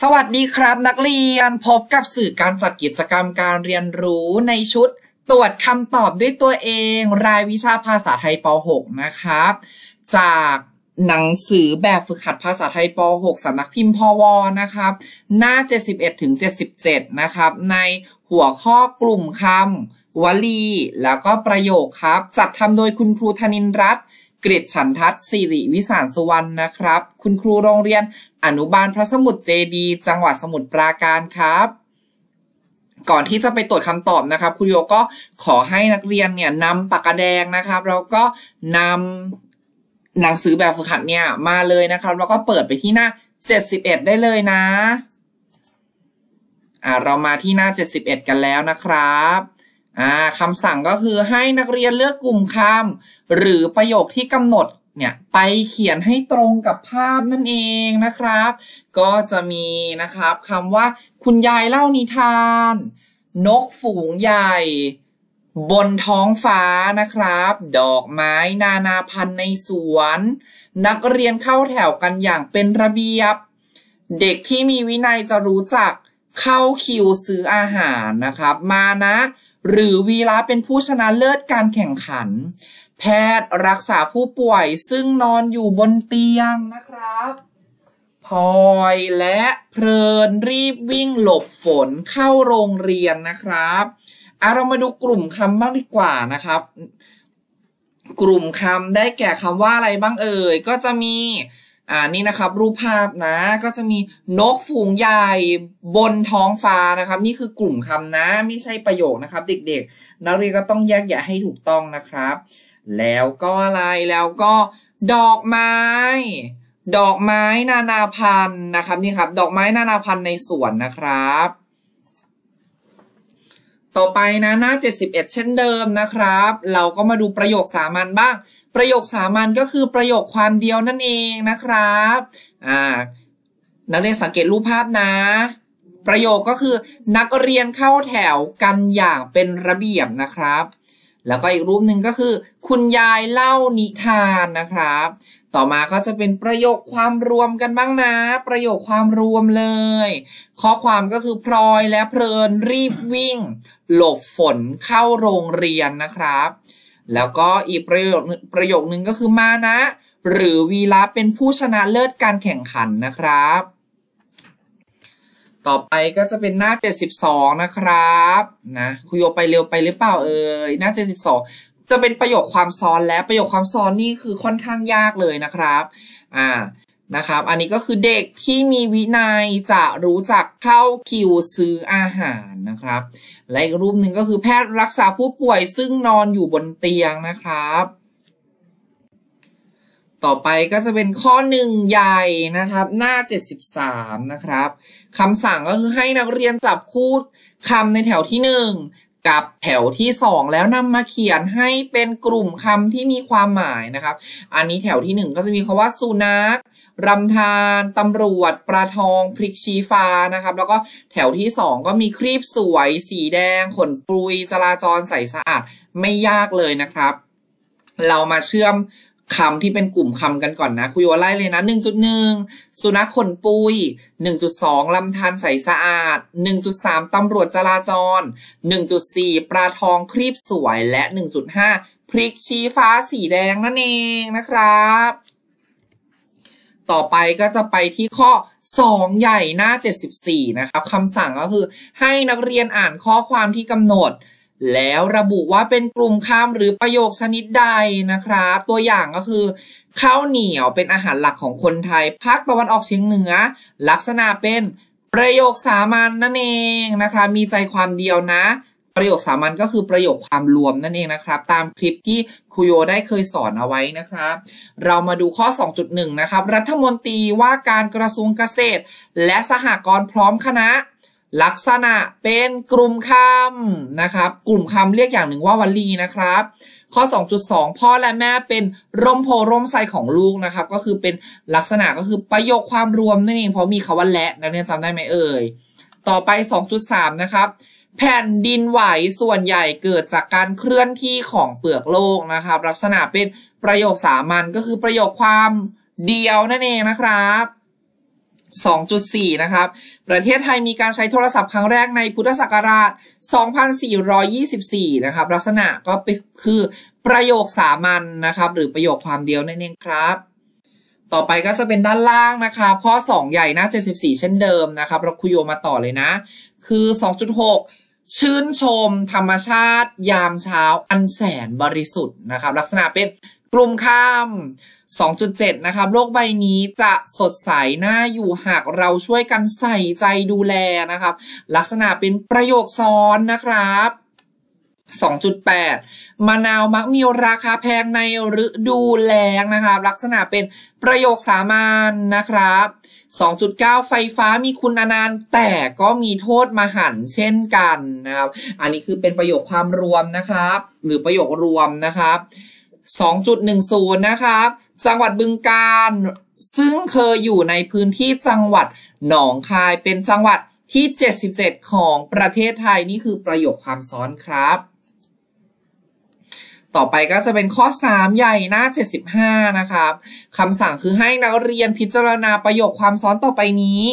สวัสดีครับนักเรียนพบกับสื่อการจัดกิจกรรมการเรียนรู้ในชุด ตรวจคำตอบด้วยตัวเอง รายวิชาภาษาไทยป .6 นะครับ จากหนังสือแบบฝึกหัดภาษาไทยป .6 สำนักพิมพ์พวนะครับ หน้า 71ถึง77 นะครับ ในหัวข้อกลุ่มคำวลี แล้วก็ประโยคครับ จัดทำโดยคุณครูธนินรัตน์ กฤษฉันทัศน์สิริวิสารสุวรรณนะครับ คุณครูโรงเรียนอนุบาลพระสมุทรเจดี จังหวัดสมุทรปราการครับก่อนที่จะไปตรวจคำตอบนะครับครูโยก็ขอให้นักเรียนเนี่ยนำปากกาแดงนะครับ แล้วก็นำหนังสือแบบฝึกหัดเนี่ยมาเลยนะครับ แล้วก็เปิดไปที่หน้า 71 ได้เลยนะ อ่าเรามาที่หน้า 71 กันแล้วนะครับ คำสั่งก็คือให้นักเรียนเลือกกลุ่มคำหรือประโยคที่กำหนดเนี่ยไปเขียนให้ตรงกับภาพนั่นเองนะครับ ก็จะมีนะครับคำว่าคุณยายเล่านิทาน นกฝูงใหญ่ บนท้องฟ้านะครับ ดอกไม้นานาพันธุ์ในสวน นักเรียนเข้าแถวกันอย่างเป็นระเบียบ เด็กที่มีวินัยจะรู้จักเข้าคิวซื้ออาหารนะครับ มานะ หรือวีระเป็นผู้ชนะเลิศการแข่งขัน แพทย์รักษาผู้ป่วยซึ่งนอนอยู่บนเตียงนะครับพลอยและเพลินรีบวิ่งหลบฝนเข้าโรงเรียนนะครับอะเรามาดูกลุ่มคำบ้างดีกว่านะครับ กลุ่มคำได้แก่คำว่าอะไรบ้างเอ่ย ก็จะมี อ่านี่นะครับรูปภาพนะก็จะมีนกฝูงใหญ่บนท้องฟ้านะครับ นี่คือกลุ่มคำนะไม่ใช่ประโยคนะครับ เด็กๆ นักเรียนก็ต้องแยกแยะให้ถูกต้องนะครับ แล้วก็อะไรแล้วก็ดอกไม้ ดอกไม้นานาพันธุ์นะครับนี่ครับ ดอกไม้นานาพันธุ์ในสวนนะครับ ต่อไปนะหน้า 71 เช่นเดิมนะครับ เราก็มาดูประโยคสามัญบ้าง ประโยคสามัญก็คือประโยคความเดียวนั่นเองนะครับอ่านักเรียนสังเกตรูปภาพนะ ประโยคก็คือนักเรียนเข้าแถวกันอย่างเป็นระเบียบนะครับ แล้วก็อีกรูปหนึ่งก็คือ คุณยายเล่านิทานนะครับ ต่อมาก็จะเป็นประโยคความรวมกันบ้างนะ ประโยคความรวมเลย ข้อความก็คือพลอยและเพลินรีบวิ่ง หลบฝนเข้าโรงเรียนนะครับ แล้วก็อีกประโยคประโยคนึงก็คือมานะ หรือวีระเป็นผู้ชนะเลิศการแข่งขันนะครับ ต่อไปก็จะเป็นหน้า 72 นะครับนะคุยโยไปเร็วไปหรือเปล่าเอ่ยหน้า 72 จะเป็นประโยคความซ้อนและประโยคความซ้อนนี่คือค่อนข้างยากเลยนะครับอ่า นะครับ อันนี้ก็คือเด็กที่มีวินัยจะรู้จักเข้าคิวซื้ออาหารนะครับ และอีกรูปหนึ่งก็คือแพทย์รักษาผู้ป่วยซึ่งนอนอยู่บนเตียงนะครับ ต่อไปก็จะเป็นข้อหนึ่งใหญ่นะครับ หน้า 73 นะครับคำสั่งก็คือให้นักเรียนจับคู่คำในแถวที่ 1กับแถวที่ 2 แล้วนำมาเขียนให้เป็นกลุ่มคำที่มีความหมายนะครับ อันนี้แถวที่ 1 ก็จะมีคาว่าสุนัข รำธารตำรวจปลาทองพริกชี้ฟ้านะครับ แล้วก็แถวที่ 2 ก็มีครีบสวย สีแดง ขนปุย จราจรใสสะอาด ไม่ยากเลยนะครับ เรามาเชื่อมคำที่เป็นกลุ่มคำกันก่อนนะคุยว่าไล่เลยนะ 1.1 สุนัขขนปุย 1.2 ลำธารใสสะอาด 1.3 ตำรวจจราจร 1.4 ปลาทองครีบสวยและ 1.5 พริกชี้ฟ้าสีแดงนั่นเองนะครับ ต่อไปก็จะไปที่ข้อ 2 ใหญ่หน้า 74 นะครับคำสั่งก็คือให้นักเรียนอ่านข้อความที่กำหนด แล้วระบุว่าเป็นกลุ่มคำหรือประโยคชนิดใดนะครับ ตัวอย่างก็คือข้าวเหนียวเป็นอาหารหลักของคนไทยภาคตะวันออกเฉียงเหนือ ลักษณะเป็นประโยคสามัญนนั่นเองนะครับมีใจความเดียวนะ ประโยคสามัญก็คือประโยคความรวมนั่นเองนะครับ ตามคลิปที่ ครูโยได้เคยสอนเอาไว้นะครับ เรามาดูข้อ 2.1 นะครับ รัฐมนตรีว่าการกระทรวงเกษตร และสหกรณ์พร้อมคณะ ลักษณะเป็นกลุ่มคำนะครับ กลุ่มคำเรียกอย่างหนึ่งว่าวลีนะครับ ข้อ 2.2 พ่อและแม่เป็นร่มโพร่มไทรของลูกนะครับ ก็คือเป็นลักษณะก็คือประโยคความรวมนั่นเองเพราะมีคาว่าและนักเรียนจำได้ไหมเอ่ยต่อไป 2.3 นะครับ แผ่นดินไหวส่วนใหญ่เกิดจากการเคลื่อนที่ของเปลือกโลกนะครับ ลักษณะเป็นประโยคสามัญก็คือประโยคความเดียวนั่นเองนะครับ 2.4 นะครับ ประเทศไทยมีการใช้โทรศัพท์ครั้งแรกในพุทธศักราช 2424 นะครับ ลักษณะก็คือประโยคสามัญนนะครับ หรือประโยคความเดียวนั่นเองครับ ต่อไปก็จะเป็นด้านล่างนะครับข้อ 2 ใหญ่หน้า 74 เช่นเดิมนะครับ เราคุยโยมาต่อเลยนะ คือ 2.6 ชื่นชมธรรมชาติ ยามเช้าอันแสนบริสุทธิ์นะครับ ลักษณะเป็นกลุ่มคำ2.7 นะครับ โลกใบนี้จะสดใสน่าอยู่หากเราช่วยกันใส่ใจดูแลนะครับ ลักษณะเป็นประโยคซ้อนนะครับ2.8 มะนาวมักมีราคาแพงในฤดูแล้งนะครับ ลักษณะเป็นประโยคสามัญนนะครับ 2.9 ไฟฟ้ามีคุณอนานต์แต่ก็มีโทษมหันเช่นกันนะครับ อันนี้คือเป็นประโยคความรวมนะครับ หรือประโยครวมนะครับ 2.10 นะครับ จังหวัดบึงกาฬซึ่งเคยอยู่ในพื้นที่จังหวัดหนองคายเป็นจังหวัดที่ 77 ของประเทศไทยนี่คือประโยคความซ้อนครับ ต่อไปก็จะเป็นข้อ 3 ใหญ่หน้า 75 นะครับคำสั่งคือให้นักเรียนพิจารณาประโยคความซ้อนต่อไปนี้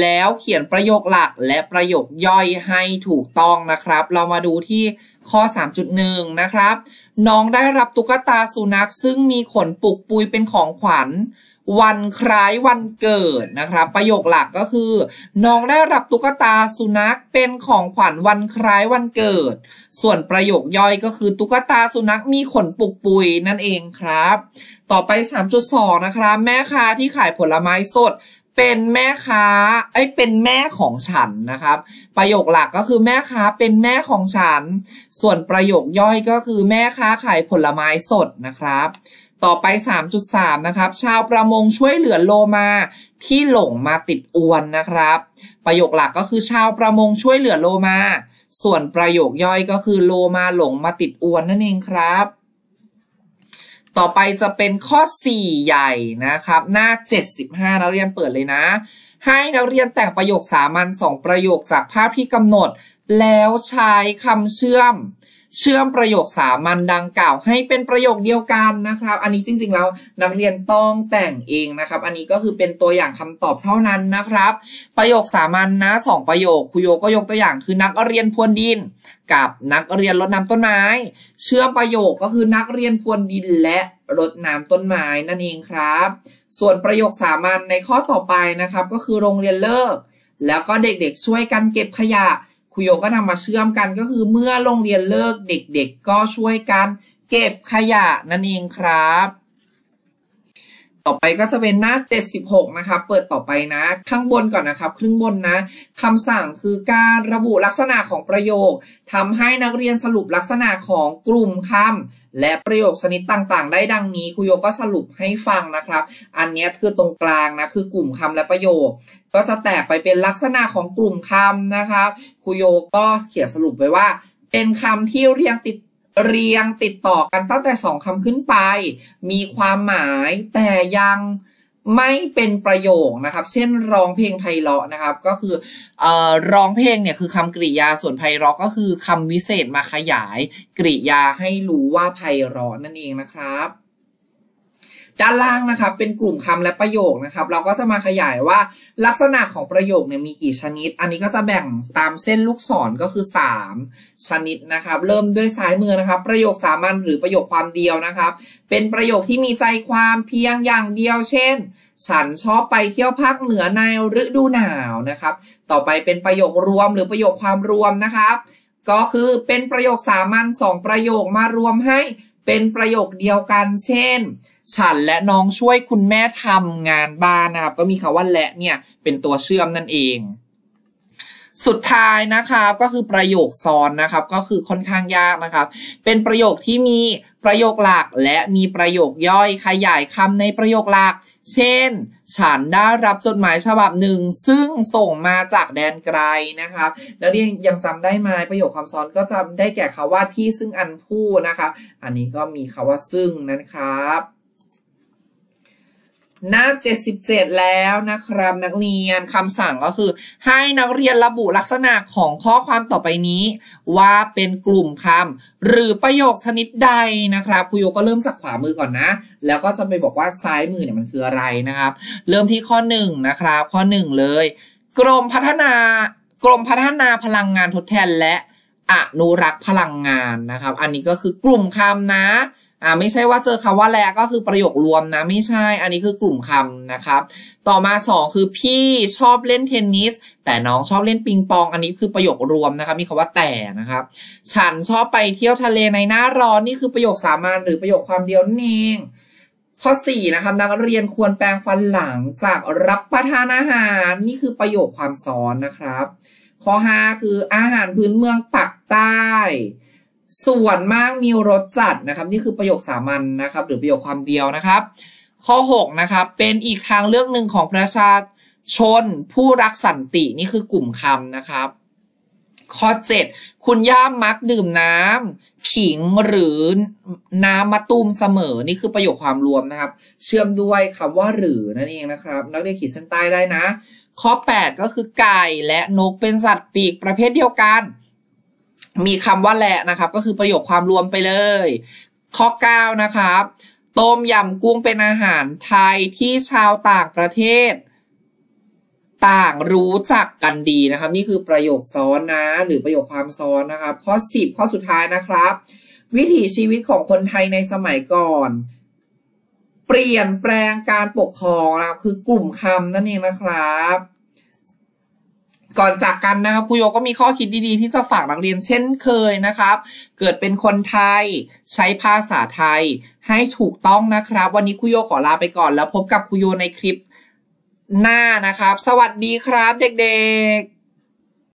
แล้วเขียนประโยคหลักและประโยคย่อยให้ถูกต้องนะครับ เรามาดูที่ข้อ 3.1 นะครับ น้องได้รับตุ๊กตาสุนัขซึ่งมีขนปุกปุยเป็นของขวัญ วันคล้ายวันเกิดนะครับ ประโยคหลักก็คือ น้องได้รับตุ๊กตาสุนัขเป็นของขวัญวันคล้ายวันเกิด ส่วนประโยคย่อยก็คือตุ๊กตาสุนัขมีขนปุกปุยนั่นเองครับ ต่อไป 3.2 นะครับ แม่ค้าที่ขายผลไม้สดเป็นแม่ค้าไอ้เป็นแม่ของฉันนะครับ ประโยคหลักก็คือแม่ค้าเป็นแม่ของฉัน ส่วนประโยคย่อยก็คือแม่ค้าขายผลไม้สดนะครับ ต่อไป 3.3 นะครับ ชาวประมงช่วยเหลือโลมาที่หลงมาติดอวนนะครับ ประโยคหลักก็คือชาวประมงช่วยเหลือโลมา ส่วนประโยคย่อยก็คือโลมาหลงมาติดอวนนั่นเองครับ ต่อไปจะเป็นข้อ 4 ใหญ่นะครับ หน้า 75 นักเรียนเปิดเลยนะ ให้นักเรียนแต่งประโยคสามัญ2ประโยคจากภาพที่กำหนด แล้วใช้คำเชื่อม เชื่อมประโยคสามัญดังกล่าว ให้เป็นประโยคเดียวกันนะครับ อันนี้จริงๆแล้วนักเรียนต้องแต่งเองนะครับ อันนี้ก็คือเป็นตัวอย่างคำตอบเท่านั้นนะครับ ประโยคสามัญนนะสองประโยคครูโยก็ยกตัวอย่างคือนักเรียนพรวนดิน กับนักเรียนรดน้ำต้นไม้ เชื่อมประโยคก็คือนักเรียนพรวนดินและรดน้ำต้นไม้นั่นเองครับ ส่วนประโยคสามัญในข้อต่อไปนะครับ ก็คือโรงเรียนเลิก แล้วก็เด็กๆช่วยกันเก็บขยะ ครูโยก็นำมาเชื่อมกันก็คือเมื่อโรงเรียนเลิกเด็กๆก็ช่วยกัน เก็บขยะนั่นเองครับ ต่อไปก็จะเป็นหน้า 76 นะครับ เปิดต่อไปนะ ข้างบนก่อนนะครับ ครึ่งบนนะคำสั่งคือการระบุลักษณะของประโยคทำให้นักเรียนสรุปลักษณะของกลุ่มคำและประโยคชนิดต่างๆ ได้ดังนี้ครูโยก็สรุปให้ฟังนะครับ อันนี้คือตรงกลางนะคือกลุ่มคำและประโยค ก็จะแตกไปเป็นลักษณะของกลุ่มคำนะครับครูโยก็เขียนสรุปไว้ว่า เป็นคำที่เรียงติด เรียงติดต่อกันตั้งแต่สองคำขึ้นไป มีความหมายแต่ยังไม่เป็นประโยคนะครับ เช่นร้องเพลงไพเราะนะครับ ก็คืออร้องเพลงเนี่ยคือคำกริยาส่วนไพเราะก็คือคำวิเศษมาขยายกริยาให้รู้ว่าไพเราะนั่นเองนะครับ ด้านล่างนะครับเป็นกลุ่มคำและประโยคนะครับ เราก็จะมาขยายว่าลักษณะของประโยคเนี่ยมีกี่ชนิด อันนี้ก็จะแบ่งตามเส้นลูกศรก็คือ 3 ชนิดนะครับ เริ่มด้วยซ้ายมือนะครับ ประโยคสามัญหรือประโยคความเดียวนะครับ เป็นประโยคที่มีใจความเพียงอย่างเดียว เช่น ฉันชอบไปเที่ยวภาคเหนือในฤดูหนาวนะครับ ต่อไปเป็นประโยครวมหรือประโยคความรวมนะครับ ก็คือเป็นประโยคสามัญสองประโยคมารวมให้เป็นประโยคเดียวกัน เช่น ฉันและน้องช่วยคุณแม่ทำงานบ้านนะครับ ก็มีคาว่าและเนี่ยเป็นตัวเชื่อมนั่นเอง สุดท้ายนะครับก็คือประโยคซ้อนนะครับก็คือค่อนข้างยากนะครับ เป็นประโยคที่มีประโยคหลักและมีประโยคย่อยขยายคำในประโยคหลัก เช่น ฉันได้รับจดหมายฉบับหนึ่ง ซึ่งส่งมาจากแดนไกลนะครับ แล้วเรียนยังจำได้ไหมประโยคคำซ้อนก็จำได้แก่คาว่าที่ซึ่งอันผู้นะครับอันนี้ก็มีคาว่าซึ่งนะครับ หน้า 77 แล้วนะครับนักเรียนคำสั่งก็คือ ให้นักเรียนระบุลักษณะของข้อความต่อไปนี้ ว่าเป็นกลุ่มคำหรือประโยคชนิดใดนะครับครูโยก็เริ่มจากขวามือก่อนนะ แล้วก็จะไปบอกว่าซ้ายมือเนี่ยมันคืออะไรนะครับ เริ่มที่ข้อ1นะครับข้อ 1 เลย กรมพัฒนากรมพัฒนาพลังงานทดแทนและอนุรักษ์พลังงานนะครับ อันนี้ก็คือกลุ่มคำนะ อ่าไม่ใช่ว่าเจอคำว่าแลก็คือประโยครวมนะ ไม่ใช่ อันนี้คือกลุ่มคำนะครับ ต่อมา 2 คือพี่ชอบเล่นเทนนิสแต่น้องชอบเล่นปิงปอง อันนี้คือประโยครวมนะครับ มีคำว่าแต่นะครับ ฉันชอบไปเที่ยวทะเลในหน้าร้อนนี่คือประโยคสามัญหรือประโยคความเดียวนั่นเองข้อ4นะครับนักเรียนควรแปรงฟันหลังจากรับประทานอาหารนี่คือประโยคความซ้อนนะครับ ข้อ 5 คืออาหารพื้นเมืองปักใต้ ส่วนมากมีรสจัดนะครับ นี่คือประโยคสามัญนนะครับ หรือประโยคความเดียวนะครับ ข้อ 6 นะครับ เป็นอีกทางเลือกหนึ่งของประชาชนผู้รักสันตินี่คือกลุ่มคำนะครับ ข้อ 7 คุณย่ามักดื่มน้ำขิงหรือน้ำมะตูมเสมอ นี่คือประโยคความรวมนะครับ เชื่อมด้วยคำว่าหรือนั่นเองนะครับ นักเรียนขีดเส้นใต้ได้นะ ข้อ 8 ก็คือไก่และนกเป็นสัตว์ปีกประเภทเดียวกัน มีคำว่าแหละนะครับ ก็คือประโยคความรวมไปเลย ข้อ 9 นะครับ ต้มยำกุ้งเป็นอาหารไทยที่ชาวต่างประเทศ ต่างรู้จักกันดีนะครับ นี่คือประโยคซ้อนนะ หรือประโยคความซ้อนนะครับ ข้อ 10 ข้อสุดท้ายนะครับ วิถีชีวิตของคนไทยในสมัยก่อน เปลี่ยนแปลงการปกครองนะครับคือกลุ่มคำนั่นเองนะครับ ก่อนจากกันนะครับครูโยก็มีข้อคิดดีๆ ที่จะฝากนักเรียนเช่นเคยนะครับ เกิดเป็นคนไทย ใช้ภาษาไทย ให้ถูกต้องนะครับ วันนี้ครูโยขอลาไปก่อน แล้วพบกับครูโยในคลิปหน้านะครับ สวัสดีครับเด็กๆ